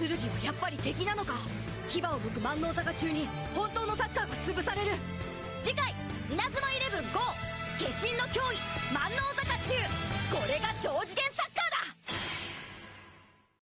剣はやっぱり敵なのか。牙を向く万能坂中に本当のサッカーが潰される。次回「稲妻イレブン GO 身心の脅威万能坂中」